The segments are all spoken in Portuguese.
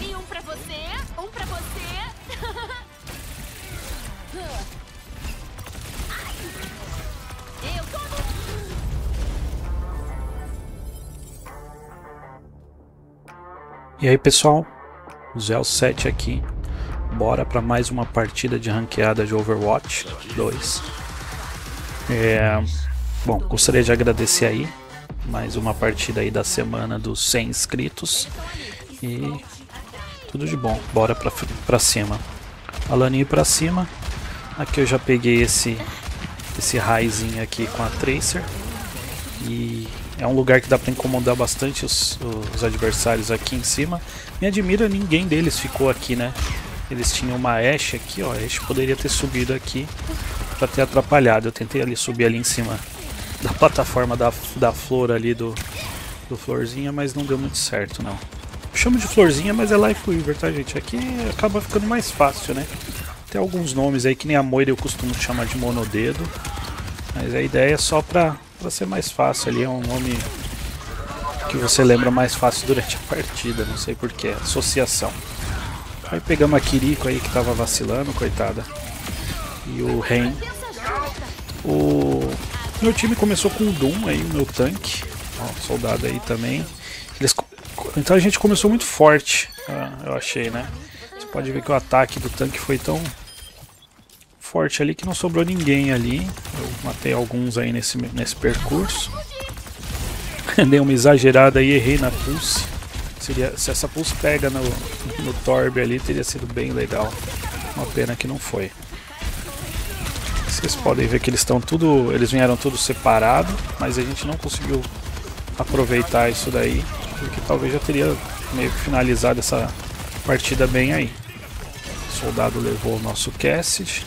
E um pra você, um pra você. Eu tomo. E aí pessoal, Zel 7 aqui, bora para mais uma partida de ranqueada de Overwatch 2. É, bom, gostaria de agradecer aí mais uma partida aí da semana dos 100 inscritos e tudo de bom, bora pra, pra cima. Alaninho pra cima, aqui eu já peguei esse esse raizinho aqui com a Tracer e é um lugar que dá para incomodar bastante os, os, adversários aqui em cima. Me admira, ninguém deles ficou aqui, né? Eles tinham uma Ashe aqui, ó. A Ashe poderia ter subido aqui para ter atrapalhado. Eu tentei ali subir ali em cima da plataforma da, da flor ali do, do Florzinha, mas não deu muito certo, não. Chamo de Florzinha, mas é Life Weaver, tá, gente? Aqui acaba ficando mais fácil, né? Tem alguns nomes aí que nem a Moira eu costumo chamar de Monodedo. Mas a ideia é só pra para ser mais fácil ali, é um nome que você lembra mais fácil durante a partida, não sei porquê, associação. Aí pegamos a Kiriko aí que tava vacilando, coitada. E o Ren. O meu time começou com o Doom aí, o meu tanque. Ó, soldado aí também. Eles... Então a gente começou muito forte, eu achei, né? Você pode ver que o ataque do tanque foi tão forte ali que não sobrou ninguém ali. Eu matei alguns aí nesse, nesse percurso. Dei uma exagerada e errei na pulse. Seria, se essa pulse pega no, no Torb ali, teria sido bem legal. Uma pena que não foi. Vocês podem ver que eles estão tudo. Eles vieram tudo separado, mas a gente não conseguiu aproveitar isso daí. Porque talvez já teria meio que finalizado essa partida bem aí. O soldado levou o nosso Cassidy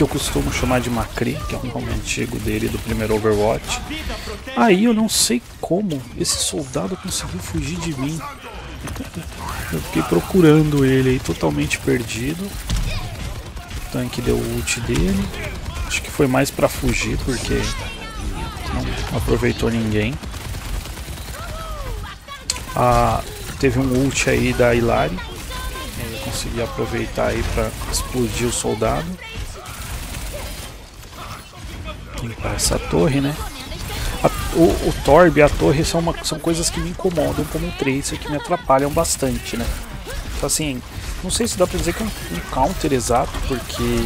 que eu costumo chamar de Macri, que é um nome antigo dele do primeiro Overwatch. Aí eu não sei como esse soldado conseguiu fugir de mim. Eu fiquei procurando ele aí totalmente perdido. O tanque deu o ult dele. Acho que foi mais para fugir porque não aproveitou ninguém. Ah, teve um ult aí da Hilari. Eu consegui aproveitar aí para explodir o soldado limpar essa torre, né? A, o, o Torb e a torre são, uma, são coisas que me incomodam como Tracer, que me atrapalham bastante, né? Então assim, não sei se dá pra dizer que é um, um counter exato, porque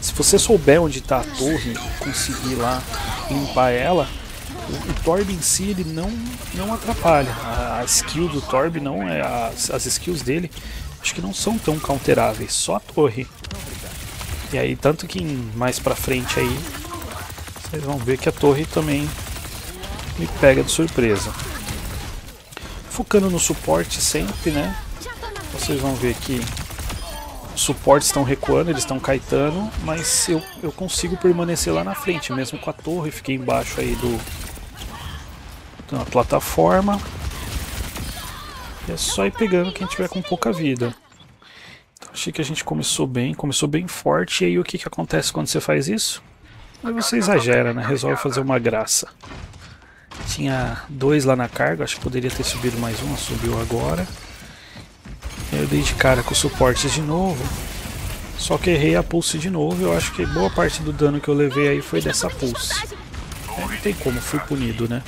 se você souber onde está a torre conseguir lá limpar ela, o, o Torb em si ele não, não atrapalha. A, a skill do Torb não é. As, as skills dele acho que não são tão counteráveis, só a torre. E aí, tanto que mais pra frente aí vocês vão ver que a torre também me pega de surpresa. Focando no suporte sempre, né? Vocês vão ver que os suportes estão recuando, eles estão caetando, mas eu, eu consigo permanecer lá na frente, mesmo com a torre. Fiquei embaixo aí do da plataforma. E é só ir pegando quem tiver com pouca vida. Então, achei que a gente começou bem, começou bem forte. E aí o que, que acontece quando você faz isso? Mas você exagera, né? Resolve fazer uma graça. Tinha dois lá na carga, acho que poderia ter subido mais um, subiu agora. Eu dei de cara com suportes de novo. Só que errei a pulse de novo. Eu acho que boa parte do dano que eu levei aí foi dessa pulse. É, não tem como, fui punido, né?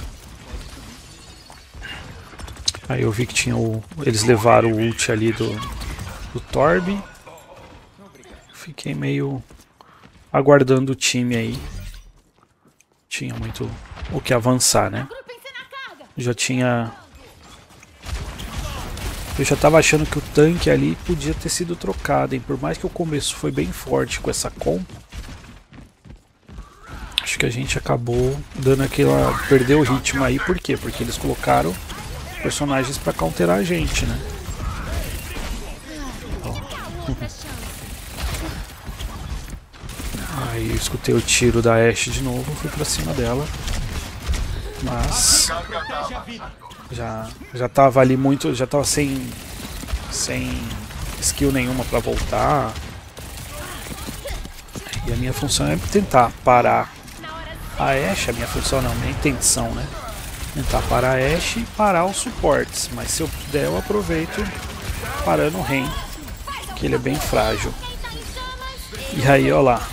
Aí eu vi que tinha o. Eles levaram o ult ali do, do Torb. Fiquei meio aguardando o time aí. Tinha muito o que avançar, né? Já tinha... Eu já tava achando que o tanque ali podia ter sido trocado, hein? Por mais que o começo foi bem forte com essa compo. Acho que a gente acabou dando aquela... Perdeu o ritmo aí, por quê? Porque eles colocaram personagens pra counterar a gente, né? Aí eu escutei o tiro da Ashe de novo, fui pra cima dela. Mas já já tava ali muito, já tava sem sem skill nenhuma para voltar. E a minha função é tentar parar a Ashe, a minha função não, minha intenção, né? Tentar parar a Ashe e parar os suportes, mas se eu puder eu aproveito parando o Ren, que ele é bem frágil. E aí, ó lá,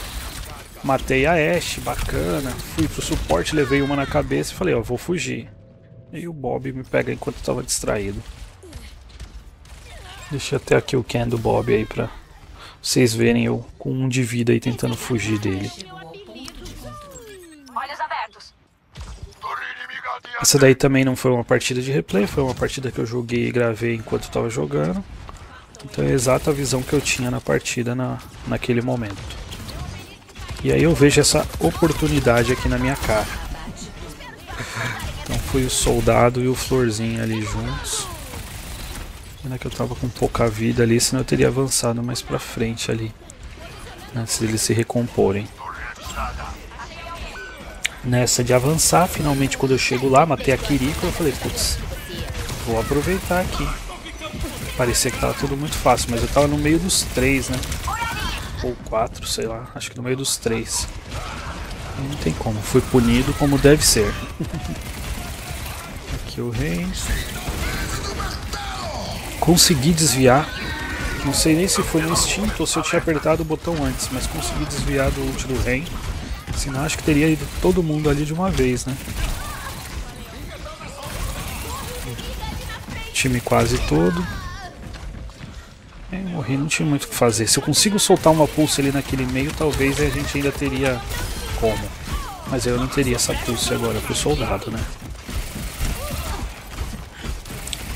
matei a Ashe, bacana, fui pro suporte, levei uma na cabeça e falei, ó, vou fugir. E o Bob me pega enquanto eu tava distraído. Deixa até aqui o Ken do Bob aí pra vocês verem eu com um de vida aí tentando fugir dele. Essa daí também não foi uma partida de replay, foi uma partida que eu joguei e gravei enquanto estava jogando. Então é a exata visão que eu tinha na partida na, naquele momento. E aí eu vejo essa oportunidade aqui na minha cara. Então foi o soldado e o florzinho ali juntos. Pena que eu tava com pouca vida ali, senão eu teria avançado mais pra frente ali. Antes deles se recomporem nessa de avançar. Finalmente, quando eu chego lá, matei a Kiriko. Eu falei, putz, vou aproveitar aqui. Parecia que tava tudo muito fácil, mas eu tava no meio dos três, né? Ou quatro, sei lá. Acho que no meio dos três. Não tem como. Fui punido como deve ser. aqui o rei. Consegui desviar. Não sei nem se foi no instinto ou se eu tinha apertado o botão antes, mas consegui desviar do ult do rei. Senão acho que teria ido todo mundo ali de uma vez, né? Time quase todo. É, morri, não tinha muito o que fazer. Se eu consigo soltar uma pulse ali naquele meio, talvez a gente ainda teria como. Mas eu não teria essa pulse agora pro soldado, né?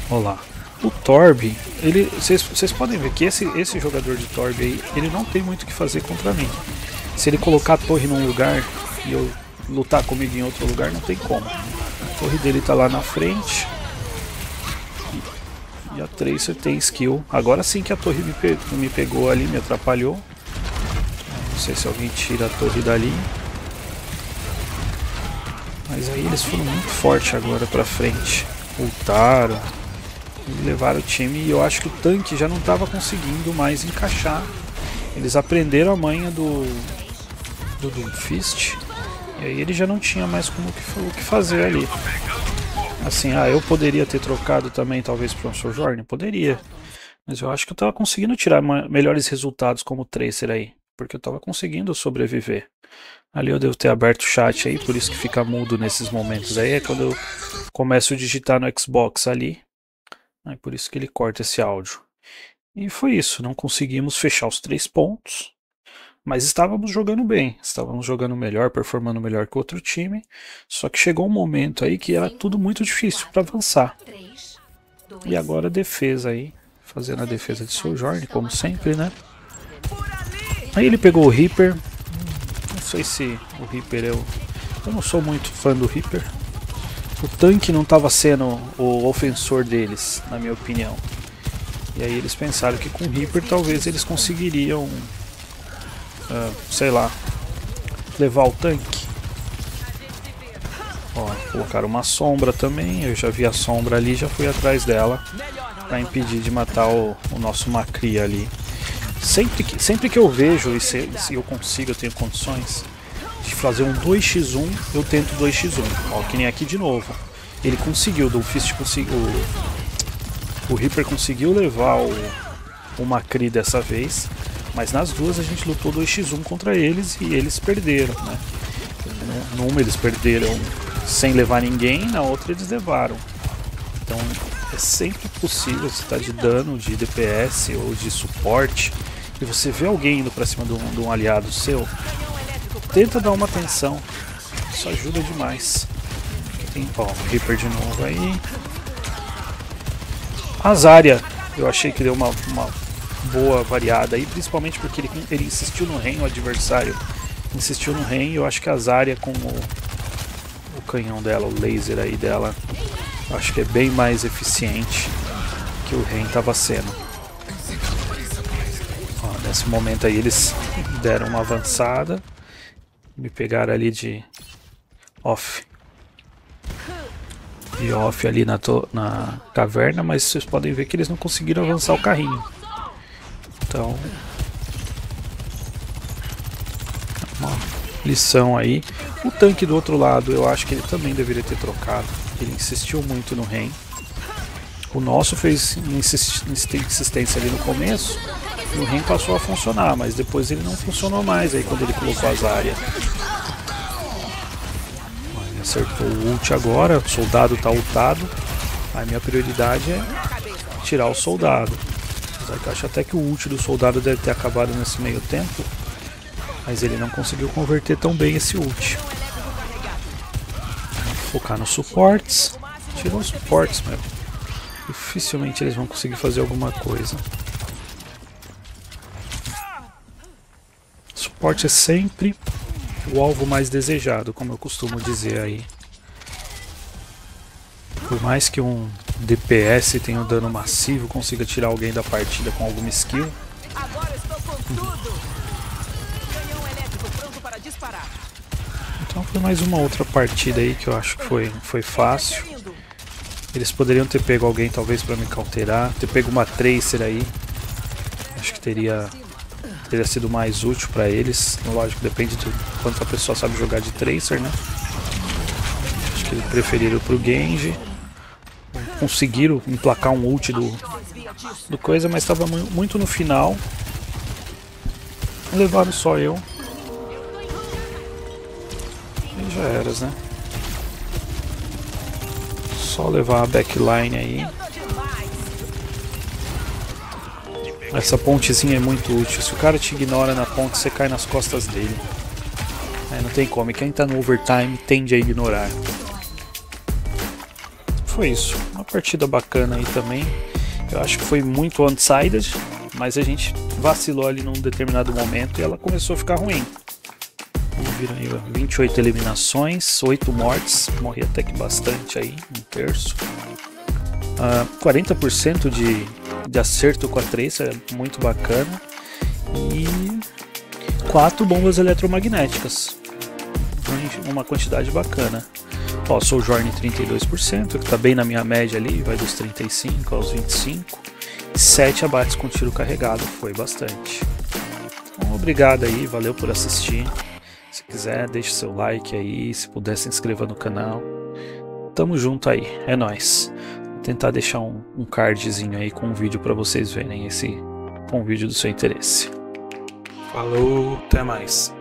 Olá. O Torb, ele, vocês podem ver que esse, esse jogador de Torb aí, ele não tem muito o que fazer contra mim. Se ele colocar a torre num lugar e eu lutar comigo em outro lugar, não tem como. A torre dele tá lá na frente. E a Tracer tem skill. Agora sim que a torre me, pe me pegou ali, me atrapalhou. Não sei se alguém tira a torre dali. Mas aí eles foram muito fortes agora pra frente. Ultaram. E levaram o time e eu acho que o tanque já não estava conseguindo mais encaixar. Eles aprenderam a manha do, do Doomfist. E aí ele já não tinha mais como o que fazer ali. Assim, ah, eu poderia ter trocado também talvez para um Sojourn? Poderia. Mas eu acho que eu estava conseguindo tirar melhores resultados como Tracer aí. Porque eu estava conseguindo sobreviver. Ali eu devo ter aberto o chat aí, por isso que fica mudo nesses momentos. Aí é quando eu começo a digitar no Xbox ali. É por isso que ele corta esse áudio. E foi isso, não conseguimos fechar os três pontos. Mas estávamos jogando bem, estávamos jogando melhor, performando melhor que outro time. Só que chegou um momento aí que era tudo muito difícil para avançar. E agora a defesa aí, fazendo a defesa de Sojourn, como sempre, né? Aí ele pegou o Reaper. Não sei se o Reaper eu. Eu não sou muito fã do Reaper. O tanque não estava sendo o ofensor deles, na minha opinião. E aí eles pensaram que com o Reaper talvez eles conseguiriam uh, sei lá, levar o tanque. Ó, colocaram uma sombra também, eu já vi a sombra ali, já fui atrás dela para impedir de matar o, o, nosso Macri ali. Sempre que, sempre que eu vejo e se, se eu consigo, eu tenho condições de fazer um 2x1, eu tento 2x1. Ó, que nem aqui de novo. Ele conseguiu, o conseguiu. O Reaper conseguiu levar o, o Macri dessa vez. Mas nas duas a gente lutou 2x1 contra eles e eles perderam, né? Numa eles perderam sem levar ninguém, na outra eles levaram. Então é sempre possível você estar tá de dano, de DPS ou de suporte e você vê alguém indo pra cima de um, de um aliado seu, tenta dar uma atenção. Isso ajuda demais. Tem ó, Reaper de novo aí. Azaria, eu achei que deu uma, uma boa, variada aí, principalmente porque ele, ele insistiu no Ren, o adversário insistiu no Ren, e eu acho que a Zarya com o, o canhão dela, o laser aí dela, acho que é bem mais eficiente que o Ren estava sendo. Ó, nesse momento aí eles deram uma avançada, me pegaram ali de off e off ali na, na caverna, mas vocês podem ver que eles não conseguiram avançar o carrinho. Então, uma lição aí. O tanque do outro lado, eu acho que ele também deveria ter trocado. Ele insistiu muito no Ren. O nosso fez insistência ali no começo e o Ren passou a funcionar, mas depois ele não funcionou mais aí quando ele colocou as áreas. Ele acertou o ult agora, o soldado está ultado. A minha prioridade é tirar o soldado. Eu acho até que o ult do soldado deve ter acabado nesse meio tempo. Mas ele não conseguiu converter tão bem esse ult. Focar nos suportes. Tirou os suportes mesmo. Dificilmente eles vão conseguir fazer alguma coisa. Suporte é sempre o alvo mais desejado, como eu costumo dizer aí. Por mais que um DPS tenha um dano massivo, consiga tirar alguém da partida com alguma skill. Então foi mais uma outra partida aí que eu acho que foi, foi fácil. Eles poderiam ter pego alguém talvez para me cauterar, ter pego uma Tracer aí. Acho que teria, teria sido mais útil para eles. Lógico, depende de quanto a pessoa sabe jogar de Tracer, né? Acho que eles preferiram pro Genji. Conseguiram emplacar um ult do, do coisa, mas estava muito no final. Levaram só eu. E já eras, né? Só levar a backline aí. Essa pontezinha é muito útil. Se o cara te ignora na ponte, você cai nas costas dele. É, não tem como. quem tá no overtime tende a ignorar. Foi isso. Uma partida bacana aí também. Eu acho que foi muito undecided, mas a gente vacilou ali num determinado momento e ela começou a ficar ruim viram aí, 28 eliminações, 8 mortes, morri até que bastante aí, um terço. Uh, ah, 40% de, de acerto com a Tracer, é muito bacana. E 4 bombas eletromagnéticas, uma quantidade bacana. Ó, Soul Journey 32%, que está bem na minha média ali, vai dos 35 aos 25. 7 abates com tiro carregado, foi bastante. Então, obrigado aí, valeu por assistir. Se quiser, deixe seu like aí, se puder se inscreva no canal. Tamo junto aí, é nóis. Vou tentar deixar um, um cardzinho aí com um vídeo para vocês verem esse com um vídeo do seu interesse. Falou, até mais.